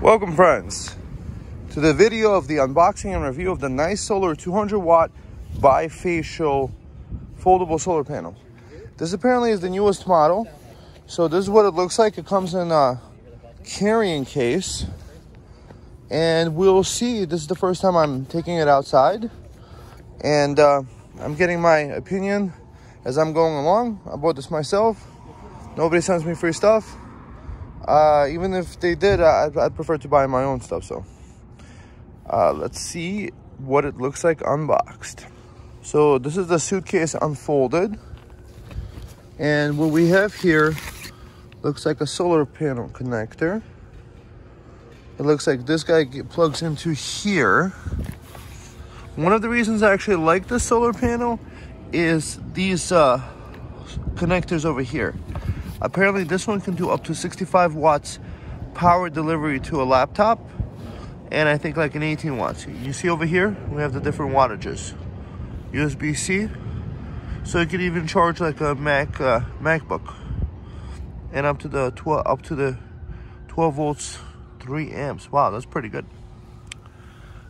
Welcome friends to the video of the unboxing and review of the Nicesolar 200 watt bifacial foldable solar panel. This apparently is the newest model. So this is what it looks like. It comes in a carrying case and we'll see. This is the first time I'm taking it outside and uh, I'm getting my opinion as I'm going along. I bought this myself. Nobody sends me free stuff. Uh, even if they did, I'd, I'd, prefer to buy my own stuff. So uh, let's see what it looks like unboxed. So this is the suitcase unfolded. And what we have here looks like a solar panel connector. It looks like this guy plugs into here. One of the reasons I actually like this solar panel is these uh, connectors over here. Apparently this one can do up to 65 watts power delivery to a laptop and I think like an 18 watts. You see over here, we have the different wattages. USB-C, so you could even charge like a Mac uh, MacBook, and up to the 12 up to the 12 volts, 3 amps. Wow, that's pretty good.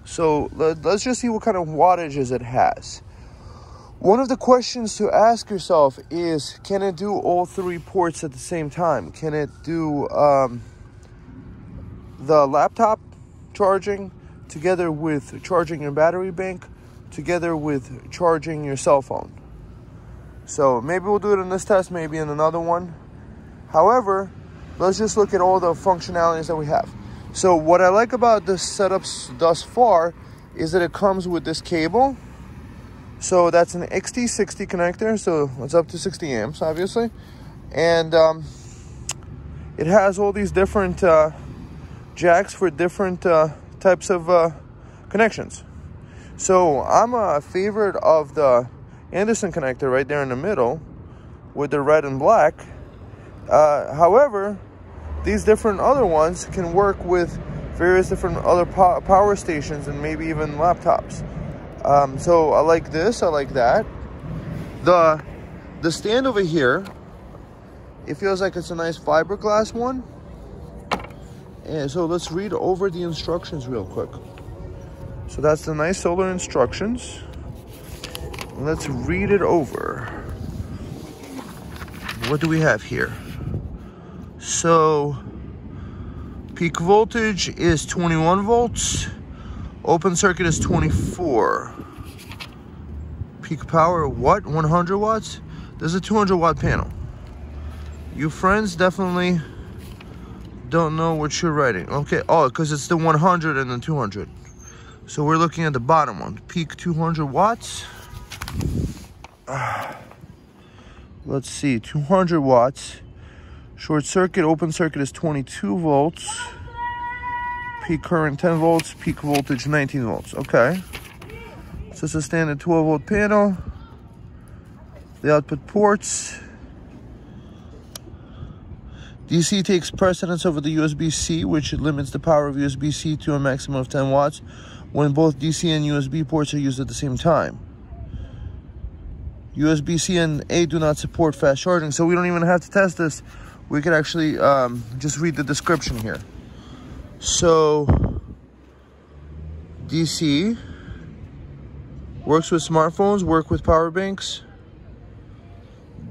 So let, us just see what kind of wattages it has. One of the questions to ask yourself is, can it do all three ports at the same time? Can it do um, the laptop charging together with charging your battery bank together with charging your cell phone? So maybe we'll do it in this test, maybe in another one. However, let's just look at all the functionalities that we have. So what I like about this setup thus far is that it comes with this cable so that's an XT60 connector. So it's up to 60 amps, obviously. And um, it has all these different uh, jacks for different uh, types of uh, connections. So I'm a favorite of the Anderson connector right there in the middle with the red and black. Uh, however, these different other ones can work with various different other po power stations and maybe even laptops. Um, so I like this, I like that. The, the stand over here, it feels like it's a nice fiberglass one. And so let's read over the instructions real quick. So that's the Nicesolar instructions. Let's read it over. What do we have here? So peak voltage is 21 volts. Open circuit is 24. Peak power, what? 100 watts? There's a 200 watt panel. You friends definitely don't know what you're writing. Okay, oh, because it's the 100 and the 200. So we're looking at the bottom one. Peak 200 watts. let's see, 200 watts. Short circuit, open circuit is 22 volts peak current 10 volts, peak voltage 19 volts. Okay. So it's a standard 12 volt panel. The output ports. DC takes precedence over the USB-C, which limits the power of USB-C to a maximum of 10 watts when both DC and USB ports are used at the same time. USB-C and A do not support fast charging, so we don't even have to test this. We could actually um, just read the description here. So DC works with smartphones, work with power banks.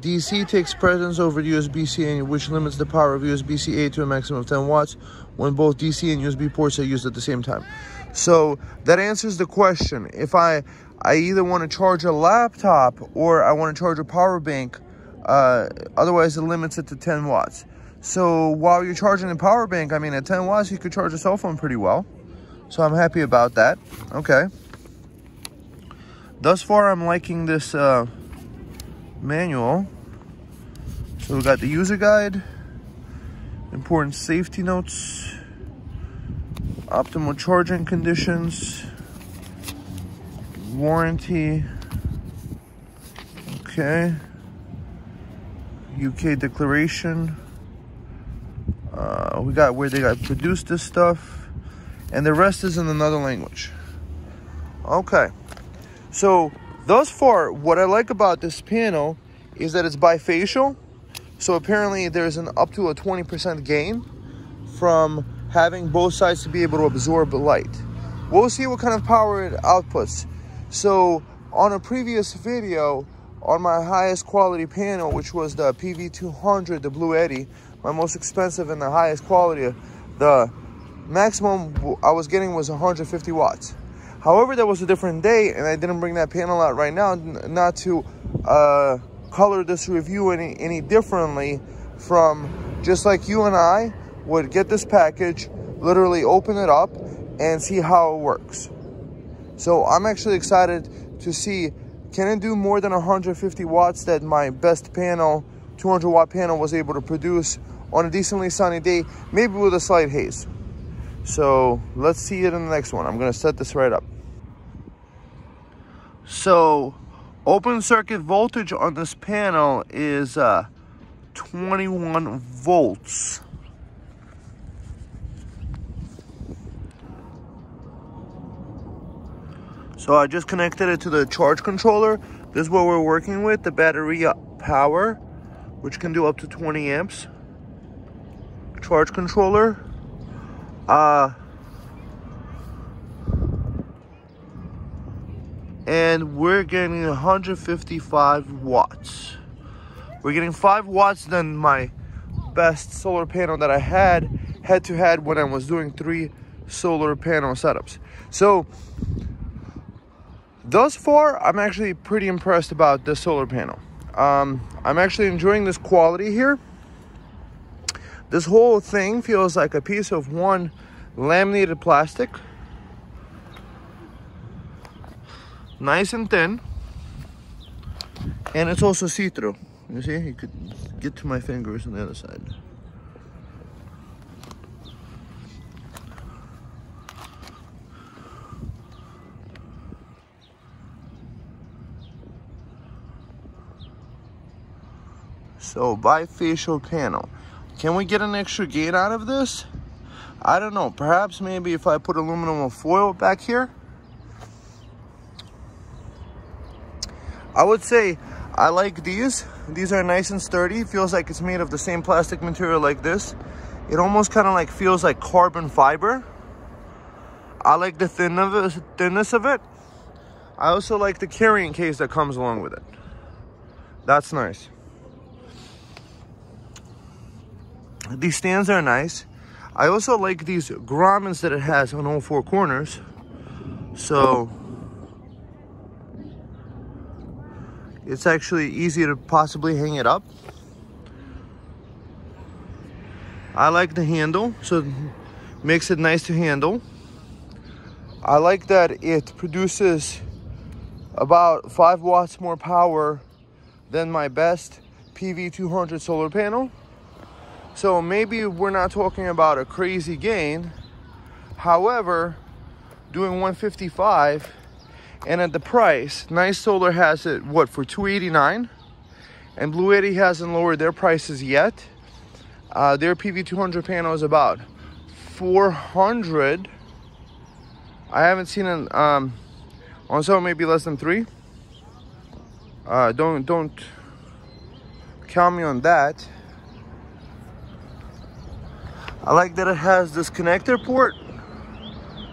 DC takes precedence over USB-C, which limits the power of USB-C-A to a maximum of 10 watts when both DC and USB ports are used at the same time. So that answers the question. If I, I either want to charge a laptop or I want to charge a power bank, uh, otherwise it limits it to 10 watts. So while you're charging the power bank, I mean, at 10 watts, you could charge a cell phone pretty well. So I'm happy about that. Okay. Thus far, I'm liking this uh, manual. So we got the user guide, important safety notes, optimal charging conditions, warranty, okay, UK declaration, uh, we got where they got produced this stuff. And the rest is in another language. Okay. So thus far, what I like about this panel is that it's bifacial. So apparently there's an up to a 20% gain from having both sides to be able to absorb the light. We'll see what kind of power it outputs. So on a previous video, on my highest quality panel, which was the PV200, the Bluetti, my most expensive and the highest quality, the maximum I was getting was 150 watts. However, that was a different day and I didn't bring that panel out right now, not to uh, color this review any, any differently from just like you and I would get this package, literally open it up and see how it works. So I'm actually excited to see, can it do more than 150 watts that my best panel, 200 watt panel was able to produce on a decently sunny day, maybe with a slight haze. So let's see it in the next one. I'm gonna set this right up. So open circuit voltage on this panel is uh, 21 volts. So I just connected it to the charge controller. This is what we're working with, the battery power, which can do up to 20 amps. Charge controller. Uh, and we're getting 155 watts. We're getting 5 watts than my best solar panel that I had head to head when I was doing three solar panel setups. So thus far, I'm actually pretty impressed about this solar panel. Um, I'm actually enjoying this quality here. This whole thing feels like a piece of one laminated plastic. Nice and thin. And it's also see-through. You see, you could get to my fingers on the other side. So bifacial panel. Can we get an extra gain out of this? I don't know. Perhaps maybe if I put aluminum foil back here. I would say I like these. These are nice and sturdy. Feels like it's made of the same plastic material like this. It almost kind of like feels like carbon fiber. I like the thin of it, thinness of it. I also like the carrying case that comes along with it. That's nice. These stands are nice. I also like these grommets that it has on all four corners. So it's actually easy to possibly hang it up. I like the handle, so it makes it nice to handle. I like that it produces about five watts more power than my best PV200 solar panel. So maybe we're not talking about a crazy gain. However, doing 155 and at the price, Nicesolar has it, what, for 289 And Bluetti hasn't lowered their prices yet. Uh, their PV200 panel is about 400 I haven't seen an um, on sale maybe less than three. Uh, don't don't count me on that. I like that it has this connector port.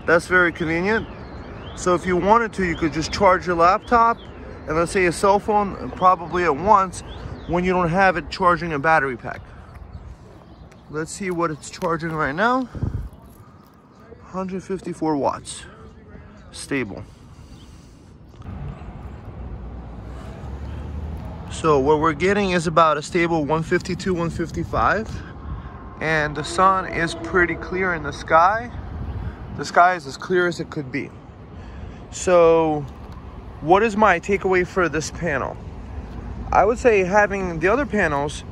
That's very convenient. So if you wanted to, you could just charge your laptop and let's say a cell phone probably at once when you don't have it charging a battery pack. Let's see what it's charging right now. 154 watts, stable. So what we're getting is about a stable 152, 155 and the sun is pretty clear in the sky. The sky is as clear as it could be. So what is my takeaway for this panel? I would say having the other panels,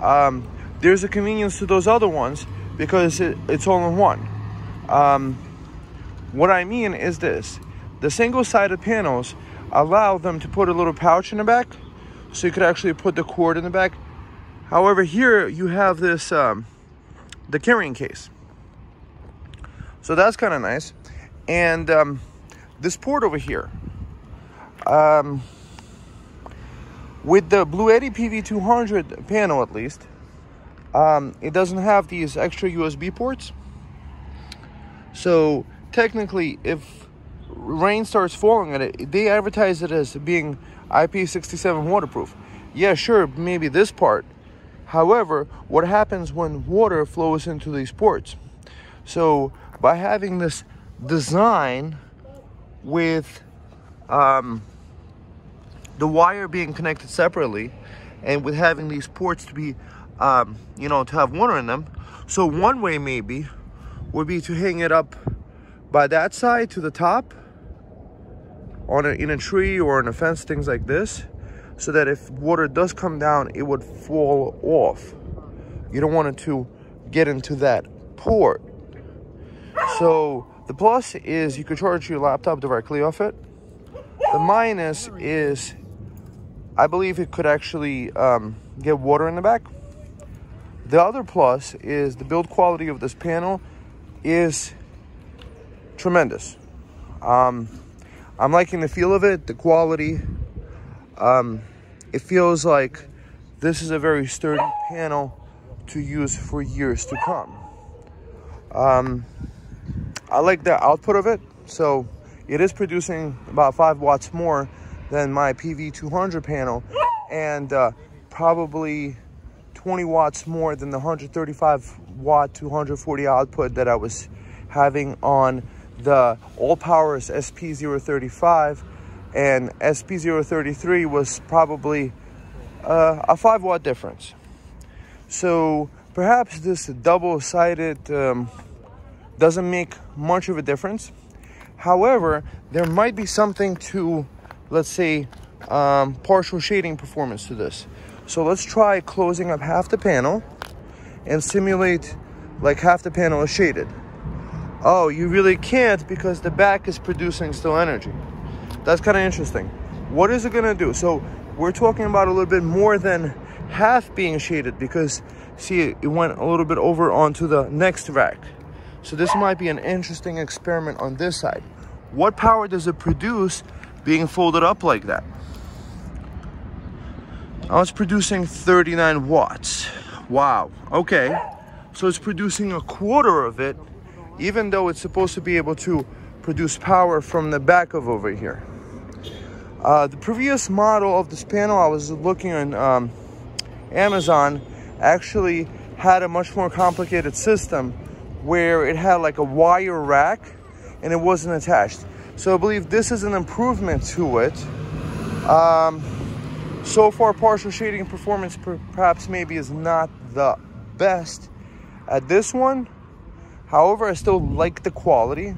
um, there's a convenience to those other ones because it, it's all in one. Um, what I mean is this, the single-sided panels allow them to put a little pouch in the back so you could actually put the cord in the back. However, here you have this um, the carrying case. So that's kind of nice. And um, this port over here, um, with the Bluetti PV200 panel at least, um, it doesn't have these extra USB ports. So technically, if rain starts falling on it, they advertise it as being IP67 waterproof. Yeah, sure, maybe this part. However, what happens when water flows into these ports? So by having this design with um, the wire being connected separately and with having these ports to be, um, you know, to have water in them. So one way maybe would be to hang it up by that side to the top on a, in a tree or in a fence, things like this, so that if water does come down, it would fall off. You don't want it to get into that port. So the plus is you can charge your laptop directly off it. The minus is I believe it could actually um, get water in the back. The other plus is the build quality of this panel is tremendous. Um, I'm liking the feel of it, the quality. Um, it feels like this is a very sturdy panel to use for years to come. Um, I like the output of it. So it is producing about five watts more than my PV200 panel and uh, probably 20 watts more than the 135 watt 240 output that I was having on the ALLPOWERS SP035 and SP033 was probably uh, a 5 watt difference. So perhaps this double-sided um, doesn't make much of a difference. However, there might be something to, let's say, um, partial shading performance to this. So let's try closing up half the panel and simulate like half the panel is shaded. Oh, you really can't because the back is producing still energy. That's kind of interesting. What is it gonna do? So we're talking about a little bit more than half being shaded because see, it went a little bit over onto the next rack. So this might be an interesting experiment on this side. What power does it produce being folded up like that? Now it's producing 39 watts. Wow, okay. So it's producing a quarter of it even though it's supposed to be able to produce power from the back of over here. Uh, the previous model of this panel I was looking on um, Amazon actually had a much more complicated system where it had like a wire rack and it wasn't attached. So I believe this is an improvement to it. Um, so far, partial shading performance perhaps maybe is not the best at this one, However, I still like the quality.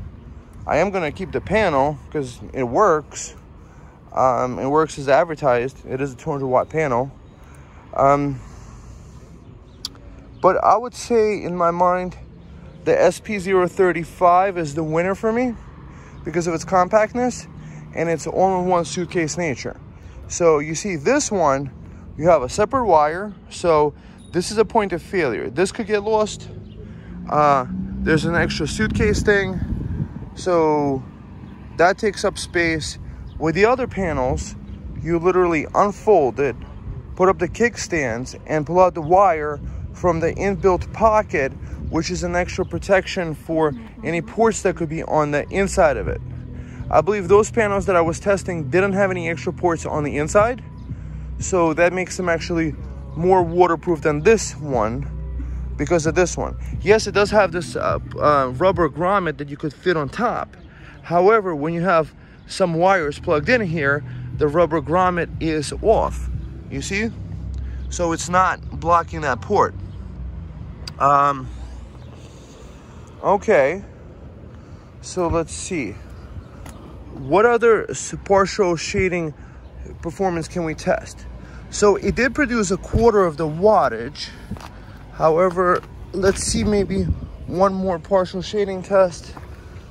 I am going to keep the panel because it works. Um, it works as advertised. It is a 200 watt panel. Um, but I would say in my mind, the SP035 is the winner for me because of its compactness and its all-in-one suitcase nature. So you see this one, you have a separate wire. So this is a point of failure. This could get lost. Uh, there's an extra suitcase thing. So that takes up space. With the other panels, you literally unfold it, put up the kickstands, and pull out the wire from the inbuilt pocket, which is an extra protection for any ports that could be on the inside of it. I believe those panels that I was testing didn't have any extra ports on the inside. So that makes them actually more waterproof than this one because of this one. Yes, it does have this uh, uh, rubber grommet that you could fit on top. However, when you have some wires plugged in here, the rubber grommet is off. You see? So it's not blocking that port. Um, okay. So let's see. What other partial shading performance can we test? So it did produce a quarter of the wattage However, let's see maybe one more partial shading test,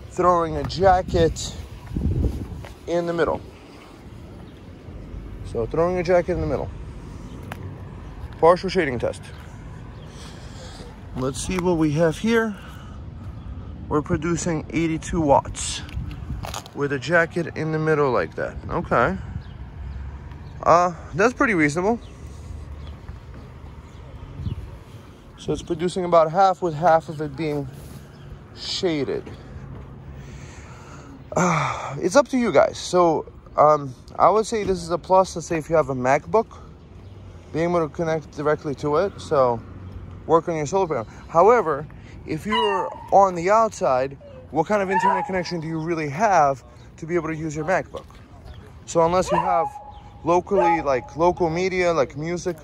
throwing a jacket in the middle. So throwing a jacket in the middle. Partial shading test. Let's see what we have here. We're producing 82 watts with a jacket in the middle like that. Okay. Uh, that's pretty reasonable. So it's producing about half with half of it being shaded. Uh, it's up to you guys. So um, I would say this is a plus. Let's say if you have a MacBook, being able to connect directly to it. So work on your solar panel. However, if you're on the outside, what kind of internet connection do you really have to be able to use your MacBook? So unless you have locally, like local media, like music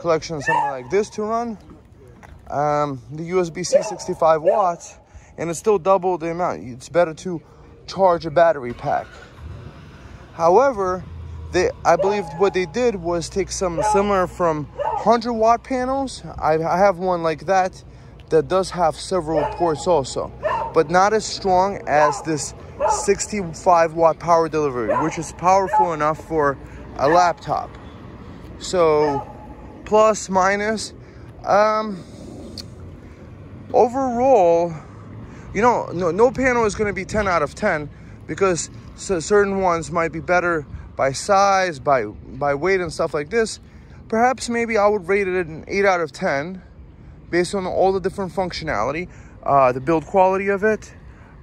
collection, something like this to run, um, the USB-C 65 watts, and it's still double the amount. It's better to charge a battery pack. However, they, I believe what they did was take some similar from 100 watt panels. I, I have one like that that does have several ports also, but not as strong as this 65 watt power delivery, which is powerful enough for a laptop. So plus, minus, um, overall, you know, no, no panel is going to be 10 out of 10 because certain ones might be better by size, by, by weight and stuff like this. Perhaps maybe I would rate it an 8 out of 10 based on all the different functionality, uh, the build quality of it,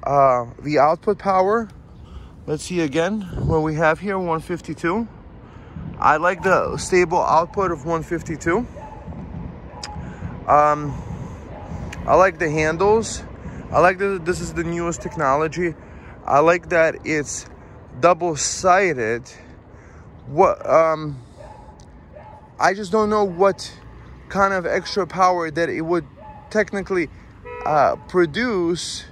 uh, the output power. Let's see again what we have here, 152. I like the stable output of 152. Um, I like the handles. I like that this is the newest technology. I like that it's double-sided. What um I just don't know what kind of extra power that it would technically uh, produce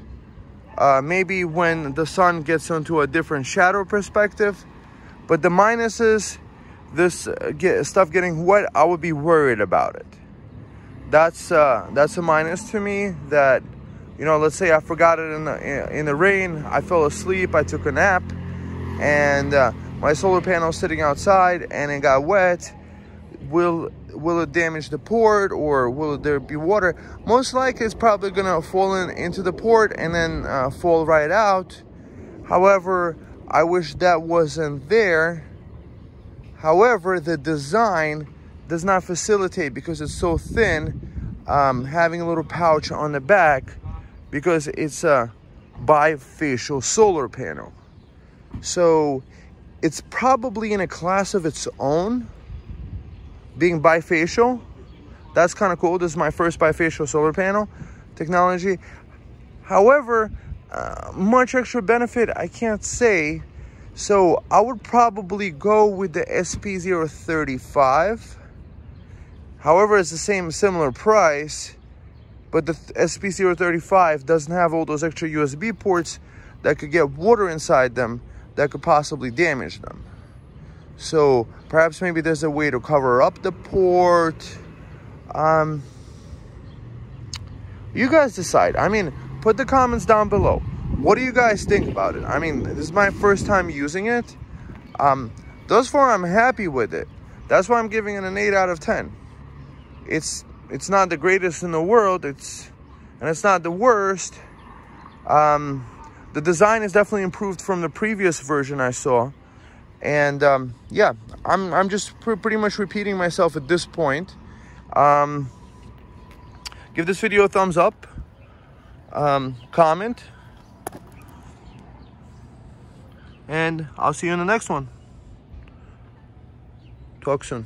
uh, maybe when the sun gets onto a different shadow perspective. But the minuses, this uh, get, stuff getting wet, I would be worried about it that's uh, that's a minus to me that you know let's say I forgot it in the in the rain I fell asleep I took a nap and uh, my solar panel sitting outside and it got wet. Will will it damage the port or will there be water? Most likely it's probably gonna fall in into the port and then uh, fall right out. However I wish that wasn't there. However the design does not facilitate because it's so thin um, having a little pouch on the back because it's a bifacial solar panel. So it's probably in a class of its own being bifacial. That's kind of cool. This is my first bifacial solar panel technology. However, uh, much extra benefit I can't say. So I would probably go with the SP035 However, it's the same similar price, but the SP035 doesn't have all those extra USB ports that could get water inside them that could possibly damage them. So perhaps maybe there's a way to cover up the port. Um, you guys decide. I mean, put the comments down below. What do you guys think about it? I mean, this is my first time using it. Um, thus far, I'm happy with it. That's why I'm giving it an 8 out of 10 it's it's not the greatest in the world. It's and it's not the worst. Um, the design is definitely improved from the previous version I saw. And um, yeah, I'm, I'm just pr pretty much repeating myself at this point. Um, give this video a thumbs up, um, comment, and I'll see you in the next one. Talk soon.